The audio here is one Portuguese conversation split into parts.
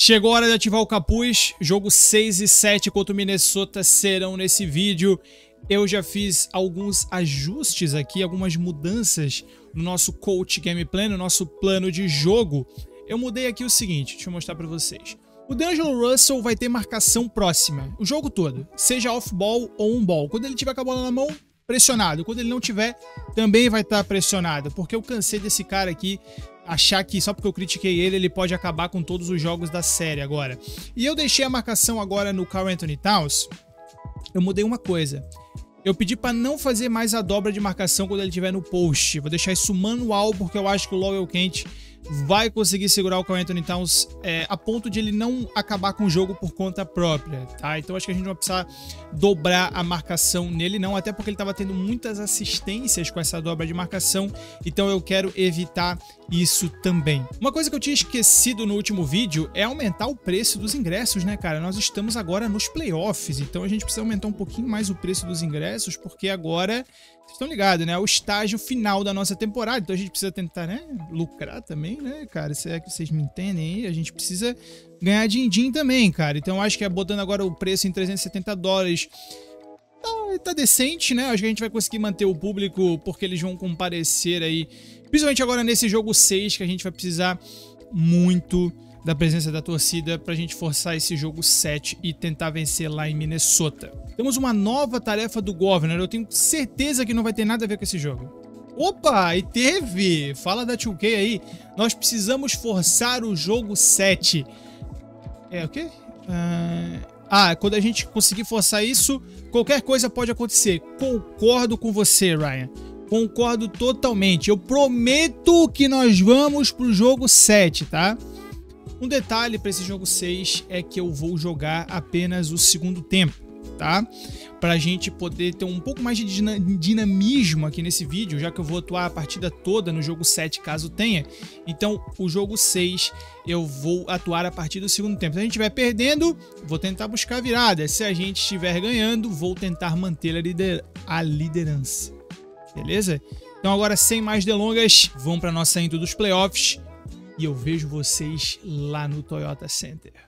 Chegou a hora de ativar o capuz. Jogo 6 e 7 contra o Minnesota serão nesse vídeo. Eu já fiz alguns ajustes aqui, algumas mudanças no nosso coach gameplay, no nosso plano de jogo. Eu mudei aqui o seguinte, deixa eu mostrar para vocês. O D'Angelo Russell vai ter marcação próxima, o jogo todo, seja off-ball ou on-ball. Quando ele tiver com a bola na mão, pressionado. Quando ele não tiver, também vai estar pressionado, porque eu cansei desse cara aqui achar que só porque eu critiquei ele, ele pode acabar com todos os jogos da série agora. E eu deixei a marcação agora no Carl Anthony Towns, eu mudei uma coisa. Eu pedi para não fazer mais a dobra de marcação quando ele estiver no post. Vou deixar isso manual porque eu acho que o Lowell Kent vai conseguir segurar o Carl Anthony Towns é, a ponto de ele não acabar com o jogo por conta própria, tá? Então acho que a gente vai precisar dobrar a marcação nele não, até porque ele estava tendo muitas assistências com essa dobra de marcação, então eu quero evitar isso também. Uma coisa que eu tinha esquecido no último vídeo é aumentar o preço dos ingressos, né, cara? Nós estamos agora nos playoffs, então a gente precisa aumentar um pouquinho mais o preço dos ingressos, porque agora vocês estão ligados, né? É o estágio final da nossa temporada. Então a gente precisa tentar, né? Lucrar também, né, cara? Se é que vocês me entendem aí, a gente precisa ganhar din-din também, cara. Então acho que é botando agora o preço em 370 dólares. Tá, tá decente, né? Acho que a gente vai conseguir manter o público porque eles vão comparecer aí. Principalmente agora nesse jogo 6, que a gente vai precisar muito da presença da torcida para a gente forçar esse jogo 7 e tentar vencer lá em Minnesota. Temos uma nova tarefa do Governor, eu tenho certeza que não vai ter nada a ver com esse jogo. Opa, e teve! Fala da 2K aí. Nós precisamos forçar o jogo 7. É o quê? Uh... Ah, quando a gente conseguir forçar isso, qualquer coisa pode acontecer. Concordo com você, Ryan. Concordo totalmente. Eu prometo que nós vamos pro jogo 7, tá? Um detalhe para esse jogo 6 é que eu vou jogar apenas o segundo tempo, tá? Para a gente poder ter um pouco mais de dinamismo aqui nesse vídeo, já que eu vou atuar a partida toda no jogo 7, caso tenha. Então, o jogo 6 eu vou atuar a partir do segundo tempo. Se a gente estiver perdendo, vou tentar buscar virada. Se a gente estiver ganhando, vou tentar manter a, lider a liderança. Beleza? Então agora, sem mais delongas, vamos para nossa intro dos playoffs e eu vejo vocês lá no Toyota Center.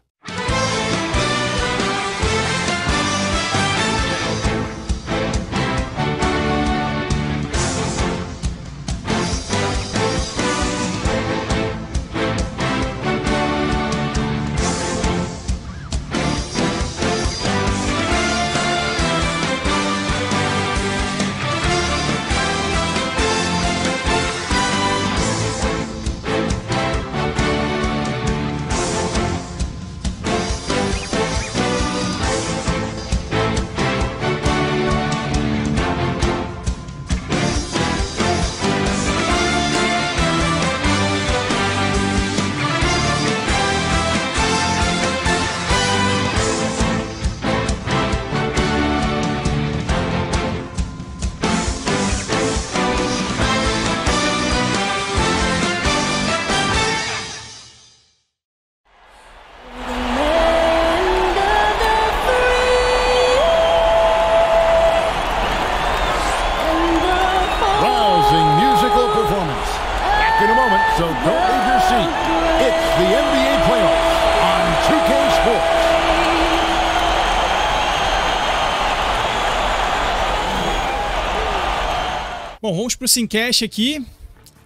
Bom, vamos pro Simcast aqui.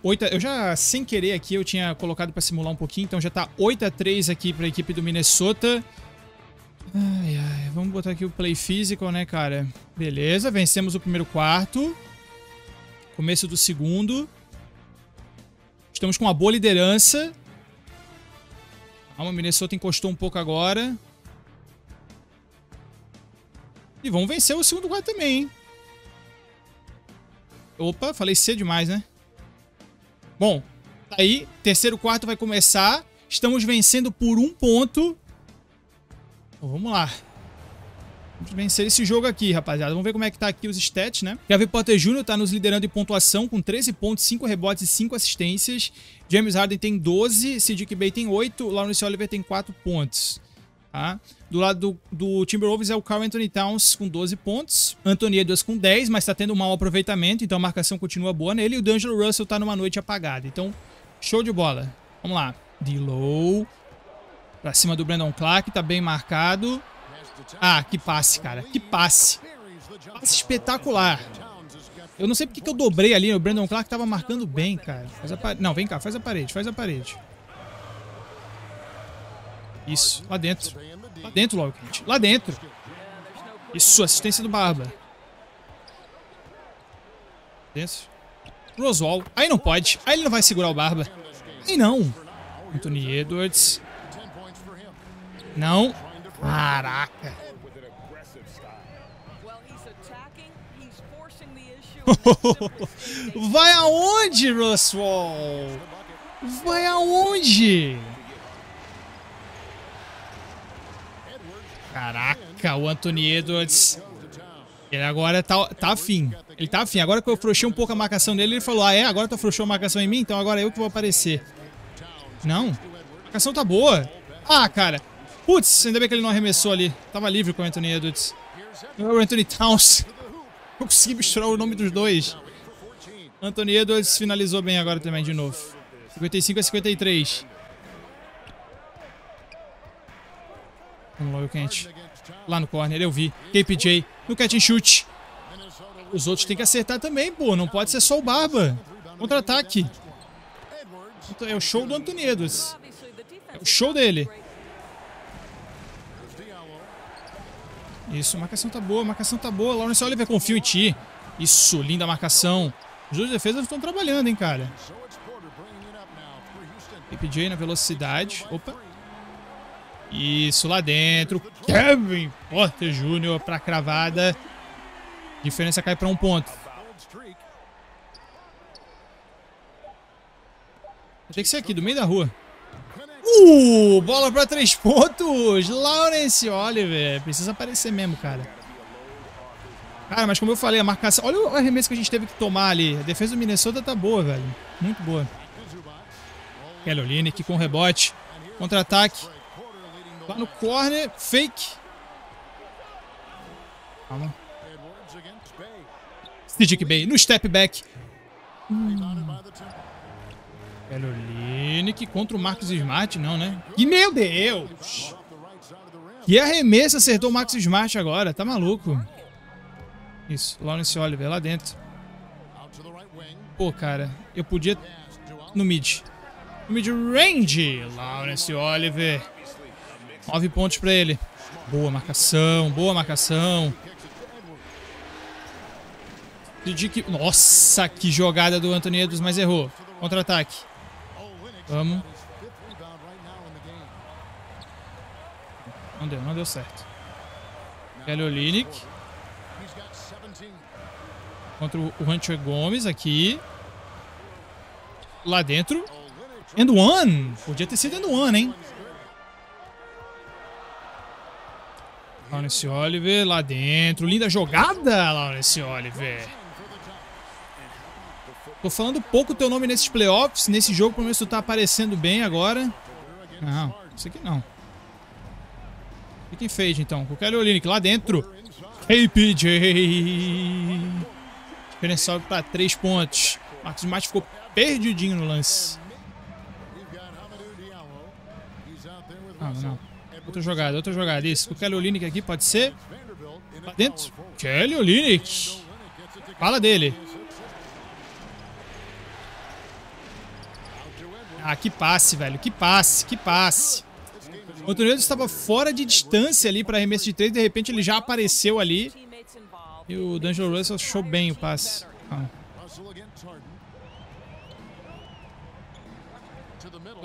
8 eu já, sem querer aqui, eu tinha colocado para simular um pouquinho, então já tá 8 a 3 aqui para a equipe do Minnesota. Ai, ai, vamos botar aqui o play physical, né, cara? Beleza, vencemos o primeiro quarto. Começo do segundo. Estamos com uma boa liderança. Calma, Minnesota encostou um pouco agora. E vamos vencer o segundo quarto também, hein? Opa, falei C demais, né? Bom, tá aí, terceiro quarto vai começar. Estamos vencendo por um ponto. Bom, vamos lá. Vencer esse jogo aqui, rapaziada. Vamos ver como é que tá aqui os stats, né? Kevin Porter Jr. tá nos liderando em pontuação com 13 pontos, 5 rebotes e 5 assistências. James Harden tem 12, Cedric Bay tem 8, Lawrence Oliver tem 4 pontos. Tá? Do lado do, do, Timberwolves é o Carl Anthony Towns com 12 pontos. Anthony Edwards com 10, mas está tendo um mau aproveitamento, então a marcação continua boa nele. E o D'Angelo Russell está numa noite apagada. Então, show de bola. Vamos lá. D-Low. Pra cima do Brandon Clark, tá bem marcado. Ah, que passe, cara. Que passe. Passe espetacular. Eu não sei porque que eu dobrei ali. O Brandon Clark tava marcando bem, cara. Faz a. Não, vem cá. Faz a parede. Faz a parede. Isso. Lá dentro. Lá dentro, logo, gente. Lá dentro. Isso. Assistência do Barba. Dentro. Roswell. Aí não pode. Aí ele não vai segurar o Barba. Aí não. Anthony Edwards. Não. Caraca. Vai aonde, Roswell? Vai aonde? Caraca, o Anthony Edwards. Ele agora tá, tá afim. Ele tá afim. Agora que eu afrouxei um pouco a marcação dele, ele falou: Ah, é? Agora tu afrouxou a marcação em mim? Então agora é eu que vou aparecer. Não. A marcação tá boa. Ah, cara. Putz, ainda bem que ele não arremessou ali. Tava livre com o Anthony Edwards. O Anthony Towns. Eu consegui misturar o nome dos dois. Anthony Edwards finalizou bem agora também de novo. 55 a 53. Vamos lá, o quente. Lá no corner, eu vi. KPJ no catch and shoot. Os outros têm que acertar também, pô. Não pode ser só o Barba. Contra-ataque. É o show do Anthony Edwards. É o show dele. Isso, marcação tá boa, marcação tá boa. Lawrence Oliver, confio em ti. Isso, linda marcação. Os dois defesas estão trabalhando, hein, cara. PJ na velocidade. Opa. Isso, lá dentro. Kevin Porter Jr. pra cravada. Diferença cai pra um ponto. Tem que ser aqui, do meio da rua. Uh, bola para três pontos. Lawrence Oliver. Precisa aparecer mesmo, cara. Cara, mas como eu falei, a marcação... Olha o arremesso que a gente teve que tomar ali. A defesa do Minnesota tá boa, velho. Muito boa. Kelly Olynyk com rebote. Contra-ataque. Lá no corner. Fake. Calma. Steve Bay no step back. Hum. Kelly contra o Marcos Smart, não, né? E meu Deus! Que arremesso acertou o Marcos Smart agora, tá maluco? Isso, Lawrence Oliver lá dentro. Pô, cara, eu podia no mid. No mid range, Lawrence Oliver. Nove pontos pra ele. Boa marcação, boa marcação. Nossa, que jogada do Anthony Edwards, mas errou. Contra-ataque. Vamos. Não deu, não deu certo. Olynyk. Contra o Hunter Gomes aqui. Lá dentro. End one. Podia ter sido end one, hein? Lawrence Oliver lá dentro. Linda jogada, Lawrence Oliver. Tô falando pouco teu nome nesses playoffs. Nesse jogo, pelo menos tu tá aparecendo bem agora. Não, isso aqui não. Fica em fade, então. Com o Kelly Olynyk lá dentro. KPJ. Diferencial para 3 pontos. Marcos Smart ficou perdidinho no lance. Não, não. Outra jogada, outra jogada. Isso. Com o Kelly Olynyk aqui, pode ser? Lá dentro. Kelly Olynyk. Fala dele. Ah, que passe, velho. Que passe, que passe. O Anthony estava fora de distância ali para arremesso de três. De repente ele já apareceu ali. E o D'Angelo Russell achou bem o passe. Ah.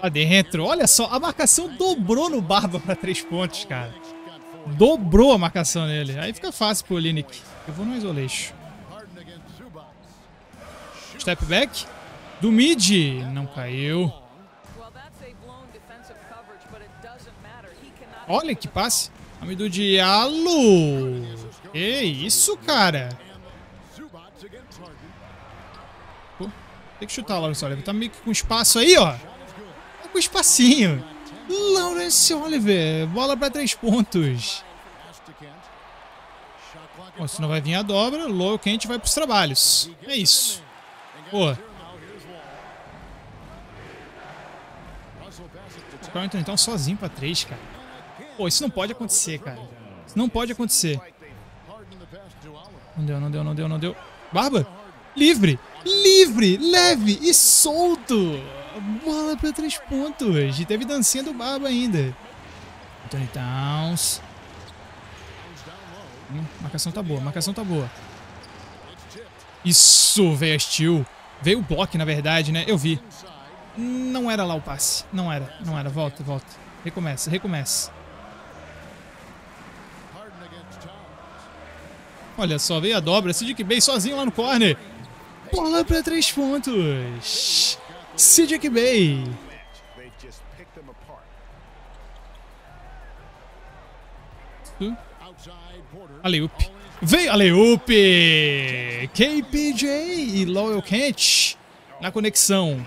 Lá dentro. Olha só, a marcação dobrou no Barba para três pontos, cara. Dobrou a marcação nele. Aí fica fácil pro Olinick. Eu vou no isolation. Step back. Do mid. Não caiu. Olha que passe. Amido Diallo. Que isso, cara. Pô, tem que chutar, Lawrence Oliver. Tá meio que com espaço aí, ó. Tá com espacinho. Lawrence Oliver. Bola pra três pontos. Bom, se não vai vir a dobra, Low Kent vai pros trabalhos. É isso. Pô. Carl Anthony Towns sozinho pra três, cara. Pô, isso não pode acontecer, cara. Isso não pode acontecer. Não deu, não deu, não deu, não deu. Barba? Livre! Livre! Leve e solto! Bola pra três pontos. E teve dancinha do Barba ainda. Anthony Towns. Hum, marcação tá boa, marcação tá boa. Isso, veio a Steel. Veio o bloco, na verdade, né? Eu vi. Não era lá o passe. Não era, não era. Volta, volta. Recomeça, recomeça. Olha só, veio a dobra. Cedric Bay sozinho lá no corner. Bola pra três pontos. Cedric Bay. Aleup. Veio Aleup! KPJ e Loyal Kent na conexão.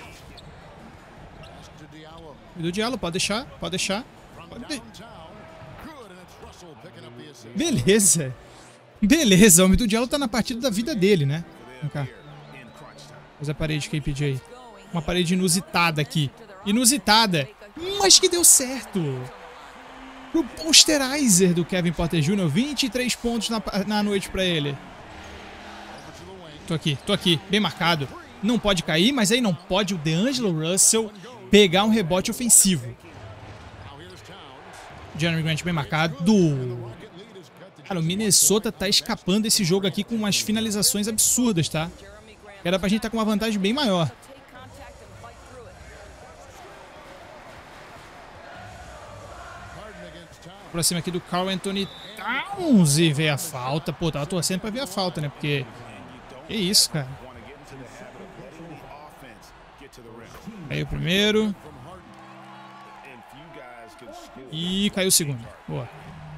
Do Diallo, pode deixar, pode deixar. Pode de... Beleza. Beleza, o homem do Diallo tá na partida da vida dele, né? Vem cá. Faz a parede KPJ. Uma parede inusitada aqui. Inusitada, mas que deu certo pro posterizer do Kevin Porter Jr. 23 pontos na, na noite para ele. Tô aqui, tô aqui, bem marcado. Não pode cair, mas aí não pode o DeAngelo Russell pegar um rebote ofensivo. Jeremy Grant bem marcado. Cara, o Minnesota tá escapando desse jogo aqui com umas finalizações absurdas, tá? Era pra gente estar tá com uma vantagem bem maior. pra cima aqui do Carl Anthony Towns e vê a falta. Pô, tava torcendo pra ver a falta, né? Porque. Que isso, cara. Caiu o primeiro. E caiu o segundo. Boa.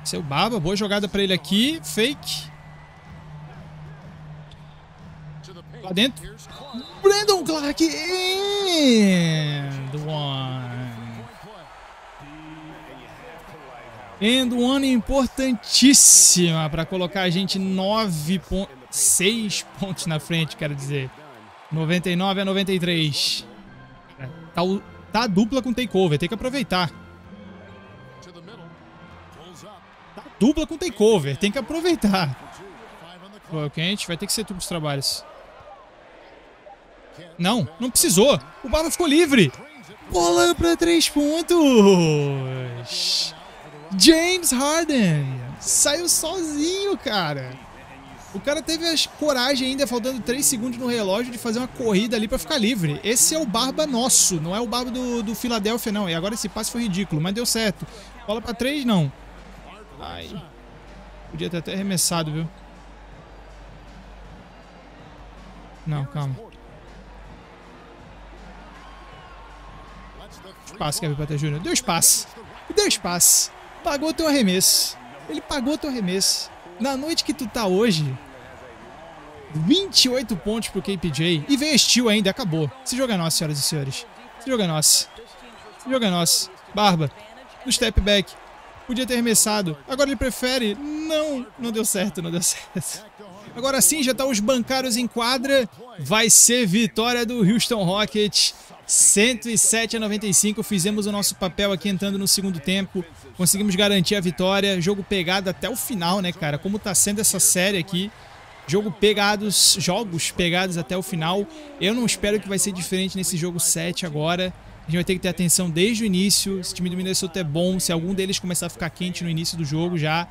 Seu Baba, boa jogada pra ele aqui. Fake. Lá dentro. Brandon Clark and one. And one importantíssima para colocar a gente 9 pontos, 6 pontos na frente, quero dizer. 99 a 93. Tá, tá dupla com takeover, tem que aproveitar. Dupla com takeover, tem que aproveitar. Pô, quente, vai ter que ser tudo os trabalhos. Não, não precisou. O Barba ficou livre. Bola para três pontos. James Harden saiu sozinho, cara. O cara teve a coragem ainda, faltando 3 segundos no relógio, de fazer uma corrida ali para ficar livre. Esse é o barba nosso, não é o barba do, do Philadelphia, não. E agora esse passe foi ridículo, mas deu certo. Bola para 3, não. Ai. Podia ter até arremessado, viu? Não, calma. Espaço, Kevin Potter Jr. Deu espaço. Deu espaço. Pagou teu arremesso. Ele pagou teu arremesso. Na noite que tu tá hoje, 28 pontos pro KPJ. E veio Steel ainda, acabou. Esse jogo é nosso, senhoras e senhores. Esse jogo é nosso. Esse jogo é nosso. Barba, no step back. Podia ter arremessado. Agora ele prefere. Não, não deu certo, não deu certo. Agora sim, já tá os bancários em quadra. Vai ser vitória do Houston Rockets. 107 a 95, fizemos o nosso papel aqui entrando no segundo tempo. Conseguimos garantir a vitória. Jogo pegado até o final, né, cara? Como tá sendo essa série aqui. Jogo pegados, jogos pegados até o final. Eu não espero que vai ser diferente nesse jogo 7 agora. A gente vai ter que ter atenção desde o início. Esse time do Minnesota é bom. Se algum deles começar a ficar quente no início do jogo já,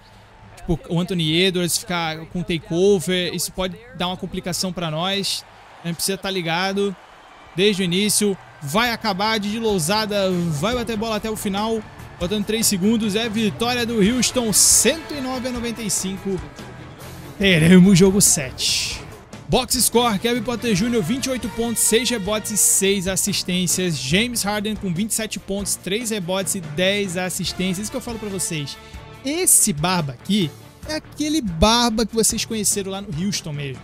tipo o Anthony Edwards ficar com takeover, isso pode dar uma complicação para nós. A gente precisa estar tá ligado desde o início. Vai acabar de lousada, vai bater bola até o final. Faltando 3 segundos, é vitória do Houston, 109 a 95. Teremos jogo 7. Box score, Kevin Potter Jr., 28 pontos, 6 rebotes e 6 assistências. James Harden com 27 pontos, 3 rebotes e 10 assistências. Isso que eu falo pra vocês. Esse barba aqui é aquele barba que vocês conheceram lá no Houston mesmo.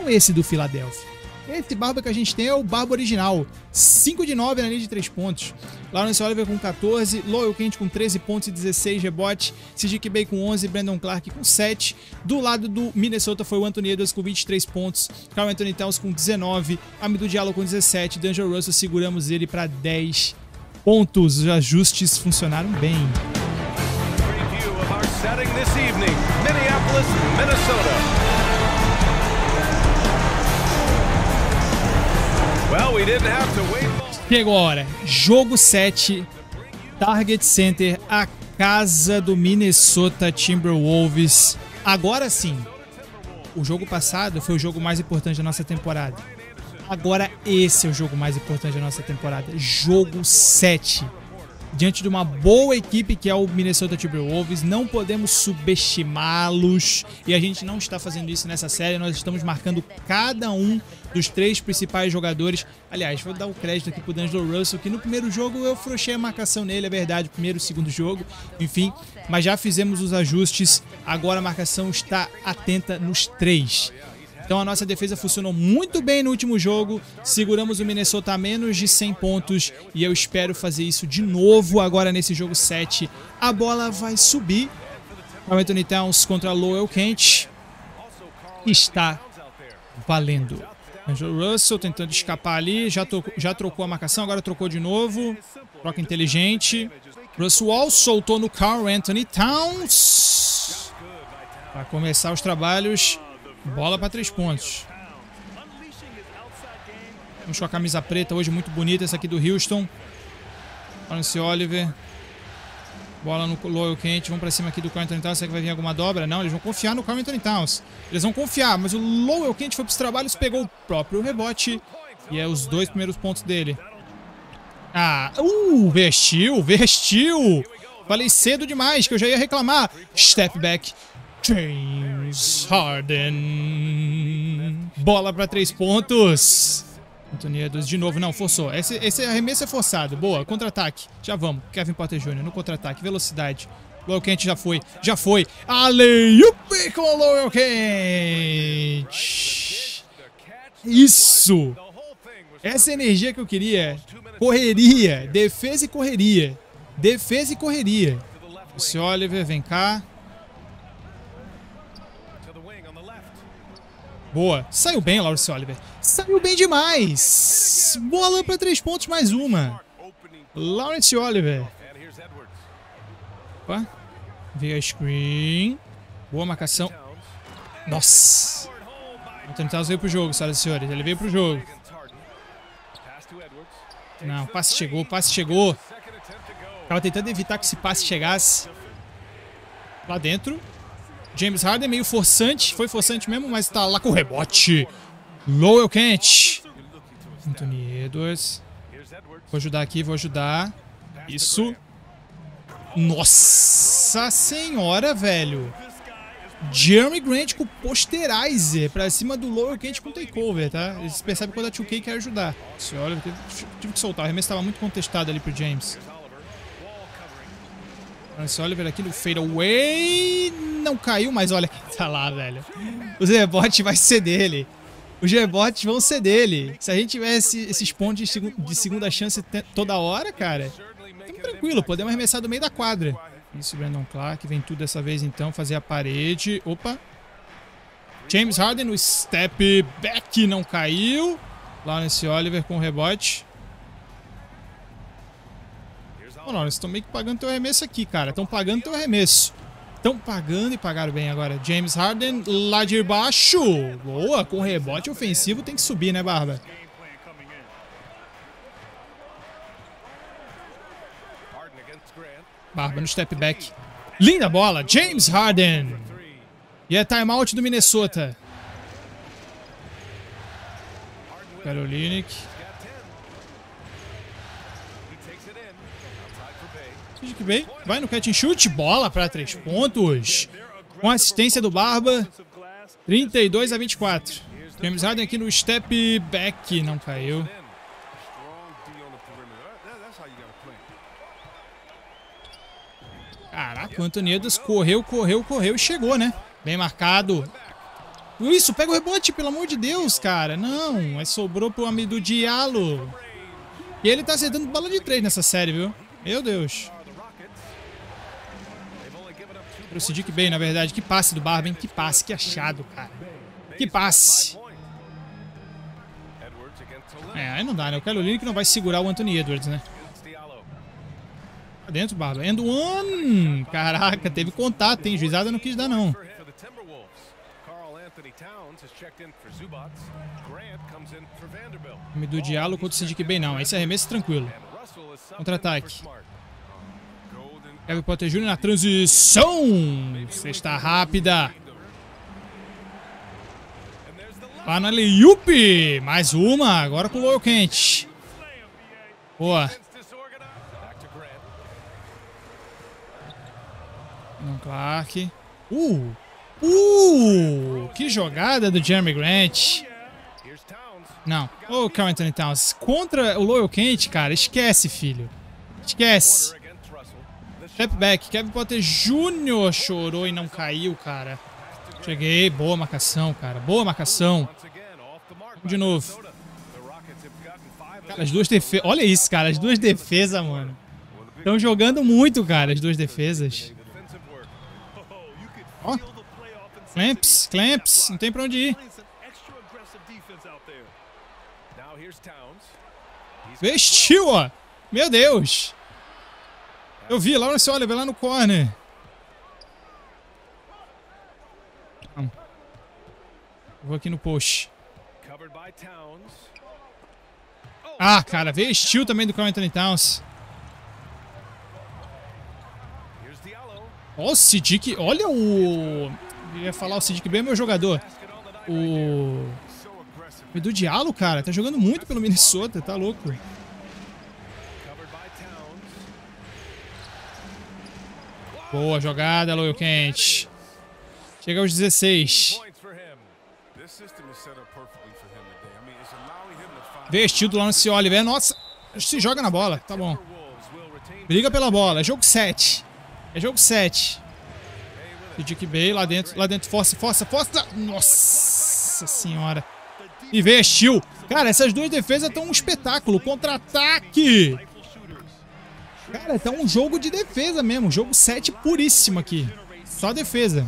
Não esse do Philadelphia. Esse barba que a gente tem é o barba original. 5 de 9 na linha de 3 pontos. Lawrence Oliver com 14, Loyal Kent com 13 pontos e 16 rebotes, Sadiq Bay com 11, Brandon Clark com 7. Do lado do Minnesota foi o Anthony Edwards com 23 pontos, Carl Anthony Towns com 19, Amido Diallo com 17, D'Angelo Russell seguramos ele para 10 pontos. Os ajustes funcionaram bem. Minneapolis, Minnesota. Long. E agora, jogo 7, Target Center, a casa do Minnesota Timberwolves. Agora sim, o jogo passado foi o jogo mais importante da nossa temporada. Agora esse é o jogo mais importante da nossa temporada. Jogo 7. Diante de uma boa equipe que é o Minnesota Timberwolves, não podemos subestimá-los e a gente não está fazendo isso nessa série. Nós estamos marcando cada um dos três principais jogadores. Aliás, vou dar o crédito aqui pro D'Angelo Russell, que no primeiro jogo eu frouxei a marcação nele, é verdade, primeiro e segundo jogo, enfim, mas já fizemos os ajustes. Agora a marcação está atenta nos três. Então a nossa defesa funcionou muito bem no último jogo. Seguramos o Minnesota a menos de 100 pontos e eu espero fazer isso de novo agora nesse jogo 7. A bola vai subir. O Anthony Towns contra Lowell Kent. Está valendo. Angelo Russell tentando escapar ali. Já, to- já trocou a marcação, agora trocou de novo. Troca inteligente. Russell Wall soltou no Carl Anthony Towns. Para começar os trabalhos. Bola para três pontos. Vamos com a camisa preta hoje, muito bonita essa aqui do Houston. Lawrence Oliver. Bola no Loyal Kent. Vamos para cima aqui do Carl Anthony Towns. Será que vai vir alguma dobra? Não, eles vão confiar no Carl Anthony Towns. Eles vão confiar, mas o Lowell Kent foi para os trabalhos, pegou o próprio rebote. E é os dois primeiros pontos dele. Ah, uh, vestiu, vestiu. Falei cedo demais que eu já ia reclamar. Step back. James Harden. Bola para três pontos. Anthony Edwards de novo. Não, forçou. Esse, esse arremesso é forçado. Boa, contra-ataque. Já vamos. Kevin Porter Jr. no contra-ataque. Velocidade. Lowell Kent já foi. Já foi. Alley-oop com o Lowell Kent. Isso. Essa é energia que eu queria. Correria. Defesa e correria. Defesa e correria. Esse Oliver, vem cá. To the wing on the left. Boa. Saiu bem, Lawrence Oliver. Saiu bem demais. Bola para três pontos, mais uma. Lawrence Oliver. Opa. Veio a screen. Boa marcação. Nossa. Anthony Towns veio pro jogo, senhoras e senhores. Ele veio pro jogo. Não, passe chegou, passe chegou. Tava tentando evitar que esse passe chegasse. Lá dentro. James Harden meio forçante. Foi forçante mesmo, mas tá lá com o rebote. Lowell Kent. Anthony Edwards. Vou ajudar aqui, vou ajudar. Isso. Nossa senhora, velho. Jeremy Grant com posterizer pra cima do Lower Kent com takeover, tá? Eles percebem quando a 2K quer ajudar. Se olha, tive, tive que soltar. O arremesso estava muito contestado ali pro James. Lawrence Oliver aqui no fadeaway. Não caiu, mas olha quem tá lá, velho. Os rebotes vai ser dele. Os rebotes vão ser dele. Se a gente tivesse esses pontos de, segu- de segunda chance toda hora, cara, tamo tranquilo, podemos arremessar do meio da quadra. Isso, Brandon Clark, vem tudo dessa vez então, fazer a parede. Opa. James Harden no step back, não caiu. Lawrence Oliver com o rebote. Ô, Lawrence, estão meio que pagando teu arremesso aqui, cara. Estão pagando teu arremesso. Estão pagando e pagaram bem agora. James Harden lá de baixo. Boa, com rebote ofensivo tem que subir, né, Barba? Barba no step back. Linda bola, James Harden. E é timeout do Minnesota. Karolinic. Got 10. He takes it in. Outside Bay. Que bem. Vai no catch and shoot. Bola para três pontos. Com assistência do Barba. 32 a 24. James Harden aqui no step back. Não caiu. Caraca, o Anthony Edwards correu, correu, correu e chegou, né? Bem marcado. Isso, pega o rebote, pelo amor de Deus, cara. Não, mas sobrou pro amigo do Diallo. E ele tá acertando bola de três nessa série, viu? Meu Deus. Pro Sidic bem, na verdade. Que passe do Barba, hein? Que passe, que achado, cara. Que passe. É, aí não dá, né? O Carolina que não vai segurar o Anthony Edwards, né? Diallo. Dentro, Barba. And one! Caraca, teve contato, hein? Juizada não quis dar, não. Me do diálogo contra o Sadiq Bey, não. Esse arremesso tranquilo. Contra-ataque. Kevin Potter Jr. na transição. Sexta rápida. Lá na Leyup. Mais uma. Agora com o Loyal Kent. Boa. Não, Clark. Uh. Uh. Que jogada do Jeremy Grant. Não. Ô, Carl Anthony Towns. Contra o Loyal Kent, cara, esquece, filho. Esquece. Against Russell. The Step back. Kevin Potter Jr. chorou e não caiu, cara. Cheguei. Boa marcação, cara. Boa marcação. De novo. Cara, as duas defesas. Olha isso, cara. As duas defesas, mano. Estão jogando muito, cara, as duas defesas. Ó. Clamps, clamps. Não tem pra onde ir. Vestiu, ó. Meu Deus. Eu vi olha, vê lá no corner. Vou aqui no post. Ah, cara, vestiu também do Carl Anthony Towns. Ó, o Sidic. Olha o. Eu ia falar o Sidic bem, é meu jogador. O. Edu Diallo, cara, tá jogando muito pelo Minnesota, tá louco. Boa jogada, Loyal Kent. Chega aos 16. Points for him. This system is set up perfectly for him today. I mean, it's allowing him to find Vestido do Lawrence Oliver. Nossa, se joga na bola, tá bom. Briga pela bola, é jogo 7. É jogo 7. Dick Bay lá dentro, lá dentro, força, força, força. Nossa senhora. E vestiu. Cara, essas duas defesas estão um espetáculo. Contra-ataque. Cara, tá um jogo de defesa mesmo. Jogo 7 puríssimo aqui. Só defesa.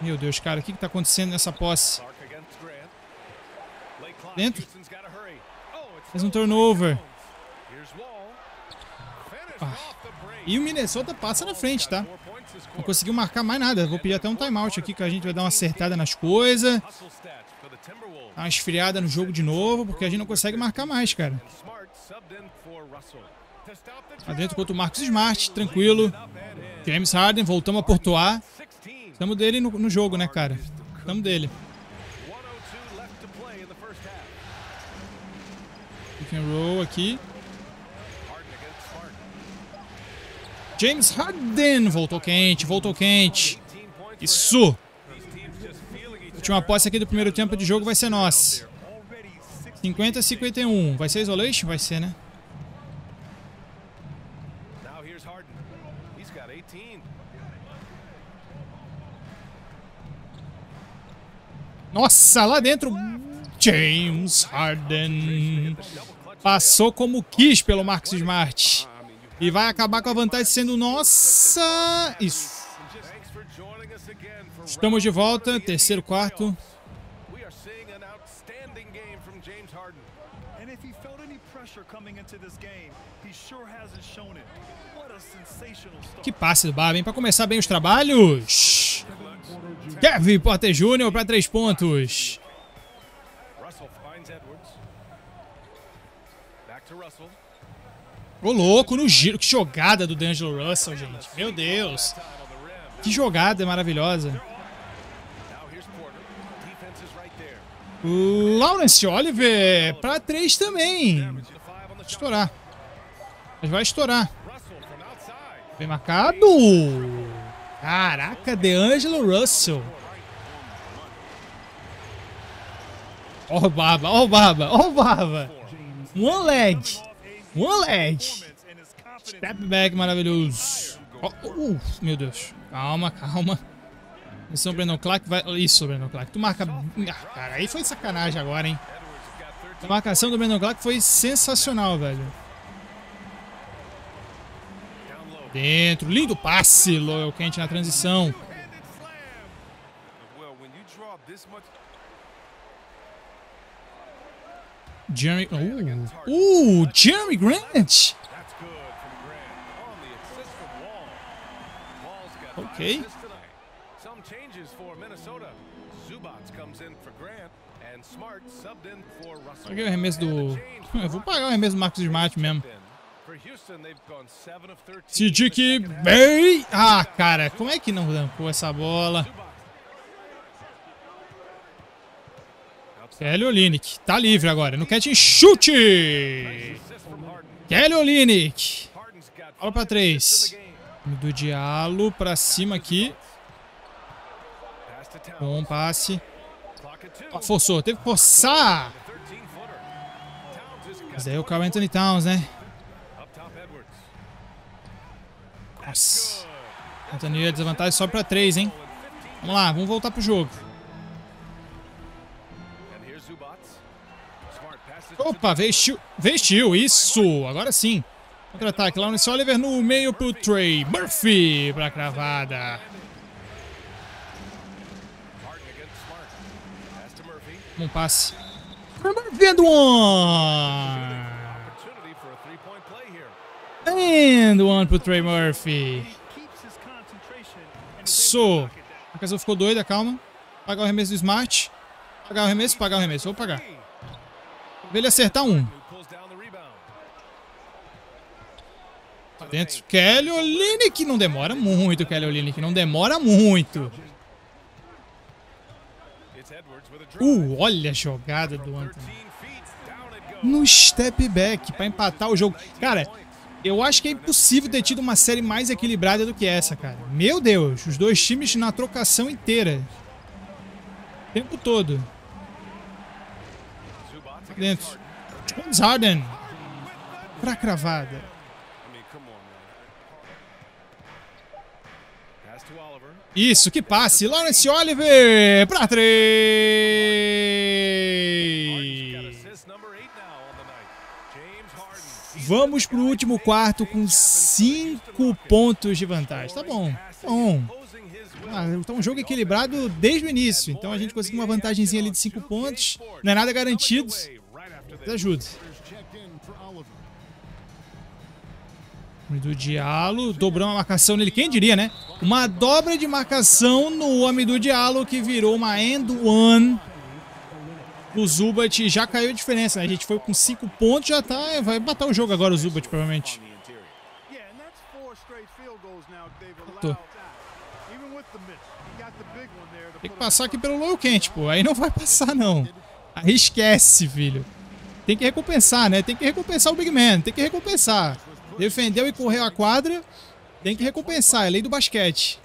Meu Deus, cara, o que, que tá acontecendo nessa posse? Dentro. Faz um turnover. Break. E o Minnesota passa na frente, tá? Não conseguiu marcar mais nada. Vou pedir até um timeout aqui que a gente vai dar uma acertada nas coisas. Hustle stats for the Timberwolves. Dar uma esfriada no jogo de novo, porque a gente não consegue marcar mais, cara. Lá dentro drought. contra o Marcos Smart, tranquilo. James Harden, voltamos a pontuar. 16. Estamos dele no, no jogo, né, cara? Estamos dele. 102 left to play in the first half. Pick and roll aqui. James Harden, voltou quente, voltou quente. 18 points Isso! Última posse aqui do primeiro tempo de jogo vai ser nossa. 50 a 51. Vai ser isolation? Vai ser, né? Now here's Harden. He's got 18. Nossa, lá dentro. James Harden. Passou como quis pelo Marcos Smart. E vai acabar com a vantagem sendo nossa. Isso. Estamos de volta, terceiro quarto. Que passe do Barba, hein? Pra começar bem os trabalhos. Kevin Porter Jr. para três pontos. Ô louco, no giro. Que jogada do D'Angelo Russell, gente. Meu Deus. Que jogada maravilhosa. Lawrence Oliver para três também. Estourar. Mas vai estourar. Bem marcado. Caraca, DeAngelo Russell. Ó o Barba, ó o Barba, ó o Barba. One leg. One leg. Step back maravilhoso. Ó, uh, meu Deus. Calma, calma. Isso, o Brandon Clark vai... Isso, Brandon Clark. Tu marca... Ah, cara, aí foi sacanagem agora, hein. A marcação do Brandon Clark foi sensacional, velho. Dentro. Lindo passe, Loyal Kent na transição. Jeremy. Uh, uh Jeremy Grant. That's Paguei o arremesso do. Eu vou pagar o arremesso do Marcos Smart mesmo. For Houston, they've gone 7 of 13 Sidik in the second half. Bey. Ah, cara, como é que não rancou essa bola? Kelly Olynyk. Tá livre agora. No catch chute. Kelly got Bola pra três. Do Diallo pra cima aqui. Bom passe. Ó, Forçou. Teve que forçar. 13 footer. Towns has got Mas aí é o Carl Anthony Towns, né? Nossa. Anthony, a desvantagem sobe pra 3, hein? Vamos lá, vamos voltar pro jogo. Opa, vestiu. Vestiu, isso. Agora sim. Contra-ataque. Lawrence Oliver no meio pro Trey. Murphy pra cravada. Harden against Smart. Pass Um passe. And one. And one pro Trey Murphy. Down. A casa ficou doida, calma. Pagar o arremesso do Smart. Pagar o arremesso, pagar o arremesso. Vou pagar. Ver ele acertar um. Tá dentro. Kelly Olynyk não demora muito, Kelly Olynyk. Não demora muito. It's Edwards with a drive. Uh, olha a jogada do Anthony. 13 feet. Down it goes. No step back pra empatar o jogo. Cara, eu acho que é impossível ter tido uma série mais equilibrada do que essa, cara. Meu Deus, os dois times na trocação inteira. O tempo todo. Dentro. James Harden. Pra cravada. I mean, come on, man. Pass to Oliver. Isso, que passe. Lawrence Oliver Got três. Vamos pro último quarto com cinco pontos de vantagem. Tá bom, bom. His will. Ah, então um jogo equilibrado desde o início. Então a gente conseguiu uma vantagemzinha ali de 5 pontos. Não é nada garantido, Right ajuda. Do Diallo, dobrou uma marcação nele. Quem diria, né? Uma dobra de marcação no homem do Diallo que virou uma end one. O Zubat já caiu a diferença, né? A gente foi com 5 pontos, já tá. Vai matar o jogo agora o Zubat, provavelmente. Tô. Tem que passar aqui pelo low quente, pô. Aí não vai passar, não. Aí esquece, filho. Tem que recompensar, né? Tem que recompensar o Big Man. Tem que recompensar. Defendeu e correu a quadra. Tem que recompensar. É lei do basquete.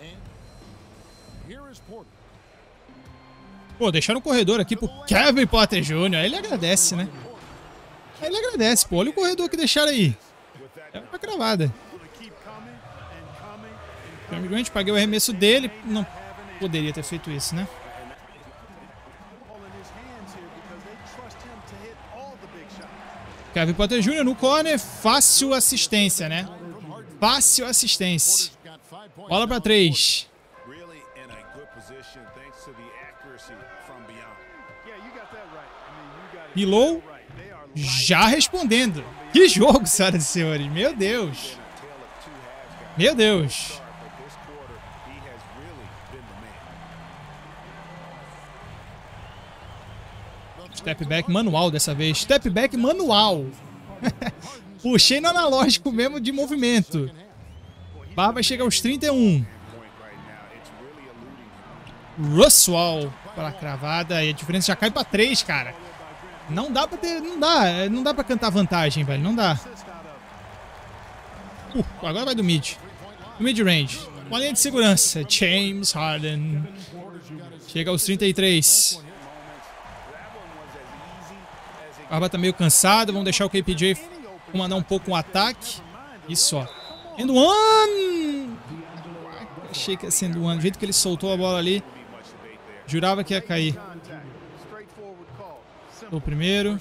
Pô, deixaram o corredor aqui pro Kevin Potter Jr. Aí ele agradece, né? Aí ele agradece, pô. Olha o corredor que deixaram aí. É pra cravada. Grant, paguei o arremesso dele. Não poderia ter feito isso, né? ball in his hands here because they trust him to hit all the big shots. Kevin Potter Jr. no corner, fácil assistência, né? Fácil assistência. Bola pra três. Are já respondendo. Que jogo, senhoras e senhores. Meu Deus. Meu Deus. Step back manual dessa vez. Step back manual. Puxei no analógico mesmo de movimento. Barba chega aos 31. Point right now, it's really eluding him. Russell para cravada e a diferença já cai para 3, cara. Não dá pra ter, não dá, não dá para cantar vantagem, velho, não dá. Uh, agora vai do mid. Do mid range. Uma linha de segurança. James Harden. Chega aos 33. Barba tá meio cansado, vamos deixar o KPJ comandar um pouco o ataque. Isso, ó. And one! Achei que ia ser one. Do jeito que ele soltou a bola ali, jurava que ia cair. O primeiro.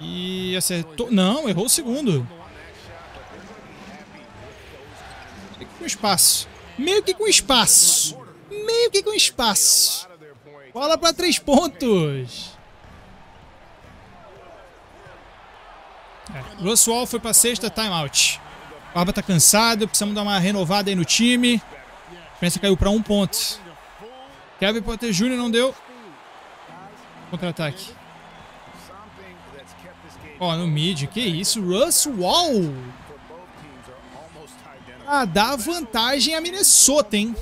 E acertou. Não, errou o segundo. Com espaço. Meio que com espaço. Meio que com espaço. Bola para três pontos. É, Russell foi para sexta, timeout. Barba tá cansado, precisamos dar uma renovada aí no time. A diferença caiu para um ponto. Kevin Potter Jr. não deu. Contra-ataque. Ó, no mid. Que isso? Russell Wall. Ah, dá vantagem a Minnesota, hein?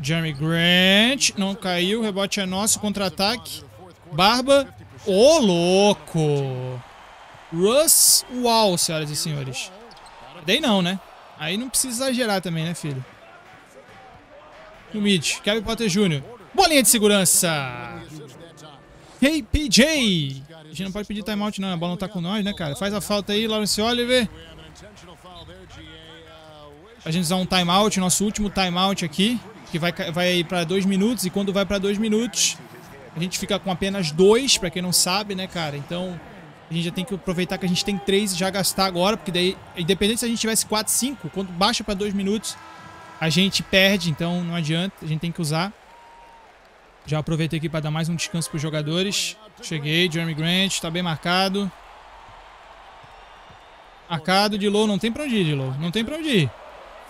Jeremy Grant. Não caiu. Rebote é nosso. Contra-ataque. Barba. Ô, louco. Russ Wall, senhoras e senhores. Dei não, né? Aí não precisa exagerar também, né, filho? No mid. Kevin Potter Jr. Bolinha de segurança. Hey, PJ. A gente não pode pedir timeout, não. A bola não tá com nós, né, cara? Faz a falta aí, Lawrence Oliver. A gente usar um timeout, nosso último timeout aqui. Que vai, vai para dois minutos. E quando vai para dois minutos, a gente fica com apenas dois, pra quem não sabe, né, cara? Então, a gente já tem que aproveitar que a gente tem três e já gastar agora. Porque daí, independente se a gente tivesse 4, 5, quando baixa pra dois minutos, a gente perde. Então, não adianta. A gente tem que usar. Já aproveitei aqui para dar mais um descanso para os jogadores. Cheguei, Jeremy Grant, tá bem marcado. Marcado, de low, não tem pra onde ir, de low. Não tem pra onde ir.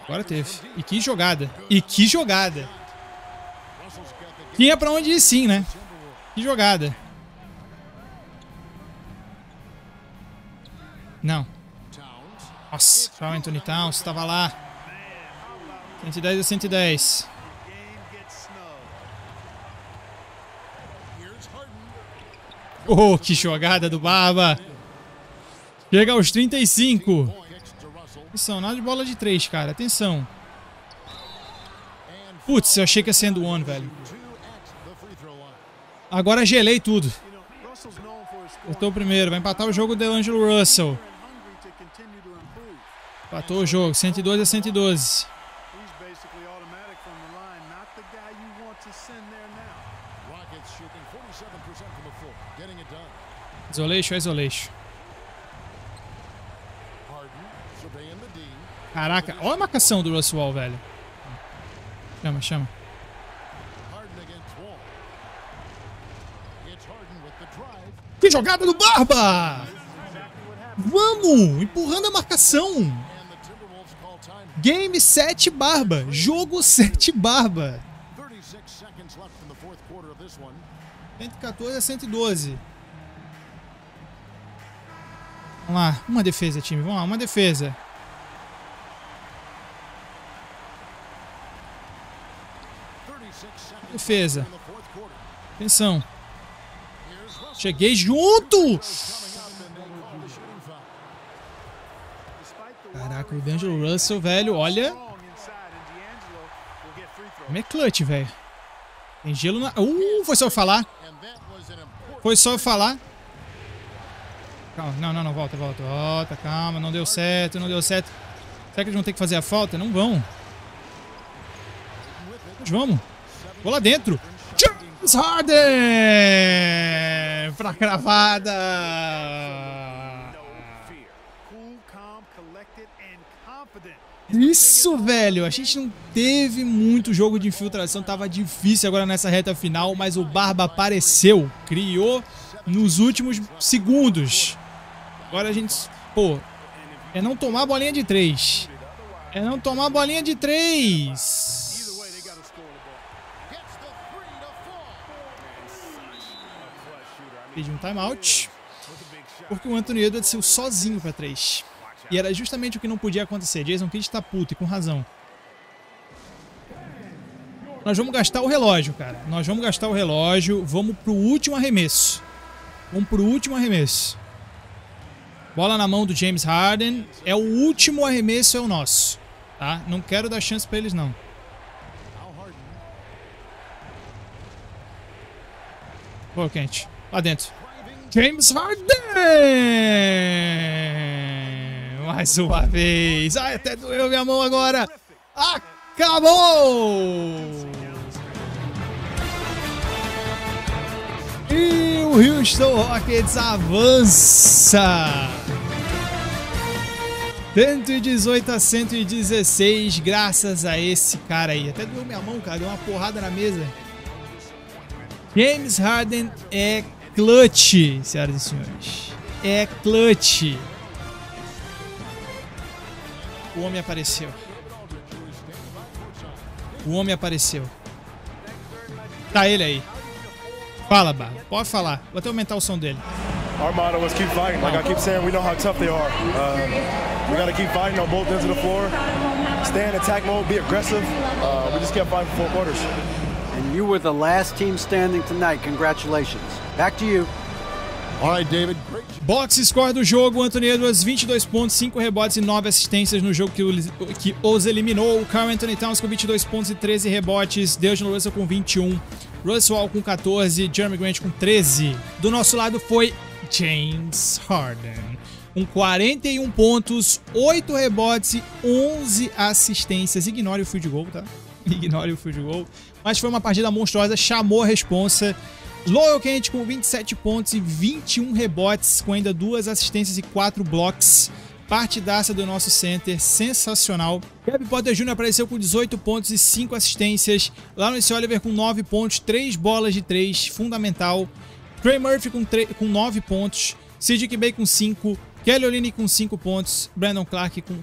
Agora teve. E que jogada. E que jogada. Tinha pra onde ir sim, né? Que jogada. Não. Nossa, Carl Anthony Towns tava lá. 110 a 110. Oh, que jogada do Barba. Chega aos 35. Atenção, nada de bola de 3, cara. Atenção. Putz, eu achei que ia ser do one, velho. Agora gelei tudo. Cortou o primeiro. Vai empatar o jogo do Angelo Russell. Empatou o jogo. 112 a 112. Isolation, isolation. Caraca, olha a marcação do Russell Wall, velho. Chama, chama. Que jogada do Barba! Vamos! Empurrando a marcação. Game 7 Barba. Jogo 7 Barba. 114 a 112. Vamos lá, uma defesa, time. Vamos lá, uma defesa. Defesa. Atenção. Cheguei junto! Caraca, o D'Angelo Russell, velho, olha. Como é clutch, velho. Tem gelo na... Uh, foi só falar. Foi só falar. Calma, não, não, não, volta, volta, volta, calma, não deu certo, não deu certo. Será que eles vão ter que fazer a falta? Não vão. Mas vamos. Lá dentro. James Harden! Pra cravada! Isso, velho! A gente não teve muito jogo de infiltração, tava difícil agora nessa reta final, mas o Barba apareceu, criou nos últimos segundos. Agora a gente, pô, é não tomar bolinha de três. É não tomar bolinha de três. Pedi um timeout. Porque o Anthony Edwards saiu sozinho para três. E era justamente o que não podia acontecer. Jason Kidd tá puto e com razão. Nós vamos gastar o relógio, cara. Nós vamos gastar o relógio. Vamos pro último arremesso. Vamos pro último arremesso. Bola na mão do James Harden. É o último arremesso, é o nosso. Tá? Não quero dar chance pra eles, não. Pô, quente. Lá dentro. James Harden! Mais uma vez. Ai, até doeu minha mão agora. Acabou! E o Houston Rockets avança. 118 a 116, graças a esse cara aí. Até doeu minha mão, cara. Deu uma porrada na mesa. James Harden é clutch, senhoras e senhores. É clutch. O homem apareceu. O homem apareceu. Tá ele aí. Fala, Bar. Pode falar. Vou até aumentar o som dele. Our motto was keep fighting. Like I keep saying, we know how tough they are. Um, we got keep fighting on both ends of the floor. Stay in attack mode, be aggressive. Uh, we just kept fighting for four quarters. You were the last team standing tonight. Congratulations. Back to you. All right, David. Box score do jogo, Anthony Edwards, 22 pontos, 5 rebotes e 9 assistências no jogo que, o, que os eliminou. O Carl Anthony Towns com 22 pontos e 13 rebotes, Dejan Russell com 21, Russell Hall com 14, Jeremy Grant com 13. Do nosso lado foi James Harden. Com 41 pontos, 8 rebotes e 11 assistências. Ignore o field goal, tá? Ignore o field goal. Mas foi uma partida monstruosa, chamou a responsa. Loyal Kent com 27 pontos e 21 rebotes, com ainda duas assistências e 4 blocos. Partidaça do nosso center, sensacional. Kevin Potter Jr. apareceu com 18 pontos e 5 assistências. Lawrence Oliver com 9 pontos, 3 bolas de 3, fundamental. Trey Murphy com, com 9 pontos, Cedric Bay com 5, Kelly Olynyk com 5 pontos, Brandon Clark com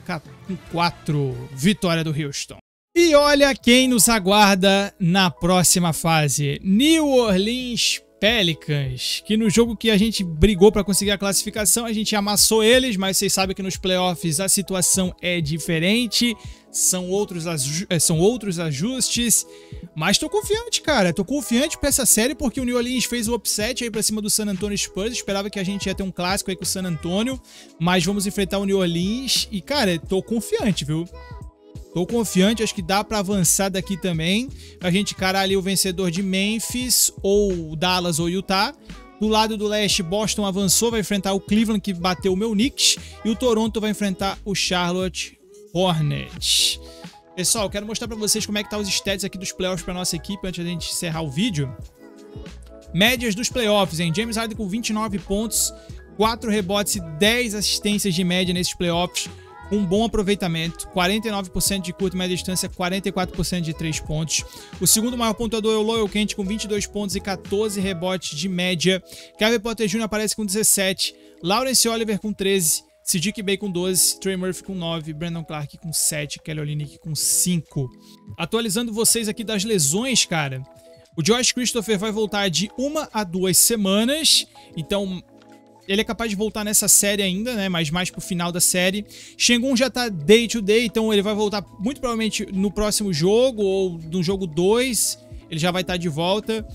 4. Vitória do Houston. E olha quem nos aguarda na próxima fase. New Orleans Pelicans, que no jogo que a gente brigou para conseguir a classificação, a gente amassou eles, mas vocês sabem que nos playoffs a situação é diferente, são outros, eh, são outros ajustes, mas tô confiante, cara, tô confiante para essa série porque o New Orleans fez o upset aí para cima do San Antonio Spurs, esperava que a gente ia ter um clássico aí com o San Antonio, mas vamos enfrentar o New Orleans. E, cara, tô confiante, viu? Tô confiante, acho que dá para avançar daqui também. A gente encarar ali o vencedor de Memphis, ou Dallas ou Utah. Do lado do leste, Boston avançou, vai enfrentar o Cleveland, que bateu o meu Knicks. E o Toronto vai enfrentar o Charlotte Hornets. Pessoal, quero mostrar para vocês como é que tá os stats aqui dos playoffs para nossa equipe antes da gente encerrar o vídeo. Médias dos playoffs, hein? James Harden com 29 pontos, 4 rebotes e 10 assistências de média nesses playoffs um bom aproveitamento, 49% de curta e média distância, 44% de 3 pontos. O segundo maior pontuador é o Loyal Kent com 22 pontos e 14 rebotes de média. Kevin Potter Jr. aparece com 17, Lawrence Oliver com 13, Sidiq Bey com 12, Trey Murphy com 9, Brandon Clark com 7, Kelly Olynyk com 5. Atualizando vocês aqui das lesões, cara. O Josh Christopher vai voltar de uma a duas semanas, então ele é capaz de voltar nessa série ainda, né? Mas mais pro final da série. Shengun já tá day to day, então ele vai voltar muito provavelmente no próximo jogo ou no jogo 2. Ele já vai estar tá de volta.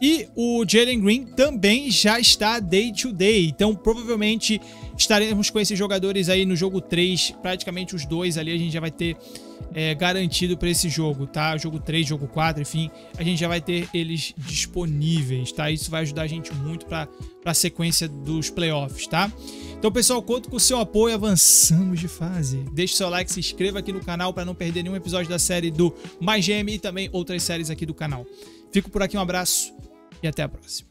E o Jalen Green também já está day to day. Então, provavelmente estaremos com esses jogadores aí no jogo 3. Praticamente os dois ali a gente já vai ter é, garantido para esse jogo, tá? Jogo 3, jogo 4, enfim, a gente já vai ter eles disponíveis, tá? Isso vai ajudar a gente muito para a sequência dos playoffs, tá? Então, pessoal, conto com o seu apoio, avançamos de fase. Deixe seu like, se inscreva aqui no canal para não perder nenhum episódio da série do Mais GM e também outras séries aqui do canal. Fico por aqui, um abraço e até a próxima.